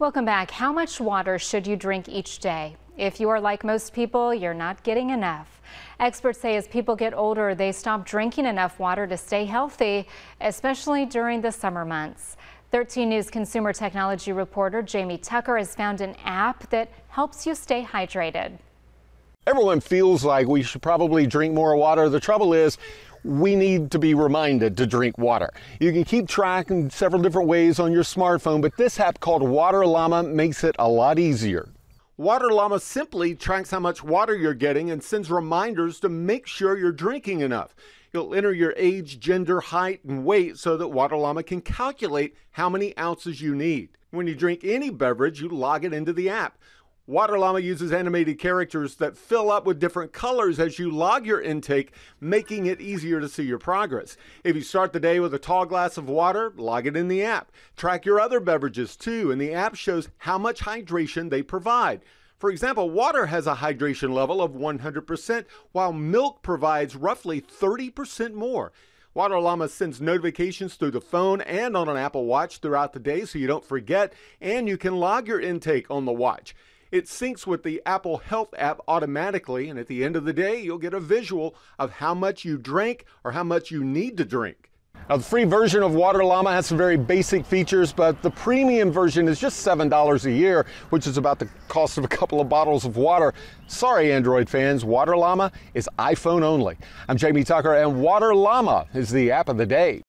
Welcome back. How much water should you drink each day? If you are like most people, you're not getting enough. Experts say as people get older, they stop drinking enough water to stay healthy, especially during the summer months. 13 News consumer technology reporter Jamie Tucker has found an app that helps you stay hydrated. Everyone feels like we should probably drink more water. The trouble is, we need to be reminded to drink water. You can keep track in several different ways on your smartphone, but this app called Water Llama makes it a lot easier. Water Llama simply tracks how much water you're getting and sends reminders to make sure you're drinking enough. You'll enter your age, gender, height, and weight so that Water Llama can calculate how many ounces you need. When you drink any beverage, you log it into the app. Water Llama uses animated characters that fill up with different colors as you log your intake, making it easier to see your progress. If you start the day with a tall glass of water, log it in the app. Track your other beverages too, and the app shows how much hydration they provide. For example, water has a hydration level of 100%, while milk provides roughly 30% more. Water Llama sends notifications through the phone and on an Apple Watch throughout the day so you don't forget, and you can log your intake on the watch. It syncs with the Apple Health app automatically, and at the end of the day, you'll get a visual of how much you drank or how much you need to drink. Now, the free version of Water Llama has some very basic features, but the premium version is just $7 a year, which is about the cost of a couple of bottles of water. Sorry, Android fans, Water Llama is iPhone only. I'm Jamie Tucker, and Water Llama is the app of the day.